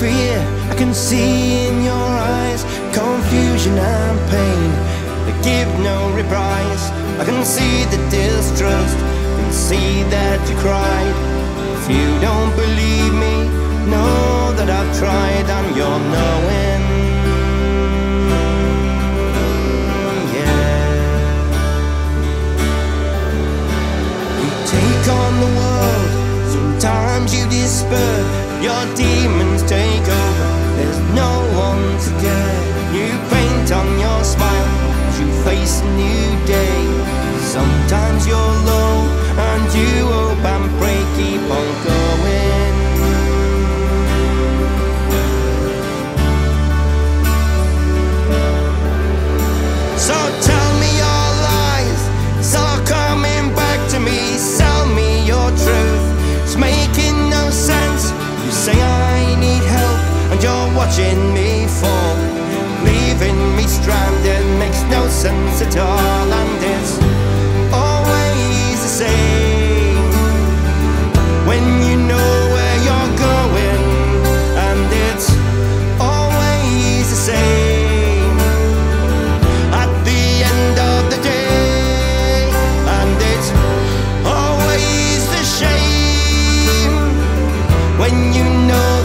fear. I can see in your eyes Confusion and pain. They give no reprise. I can see the distrust Can see that you cried. If you don't believe me Know that I've tried I'm your knowing. Yeah. you Take on the world, sometimes you disperse. Your demons take over. There's no one to care. New paint on your smile as you face a new day. Sometimes you're low and you when you know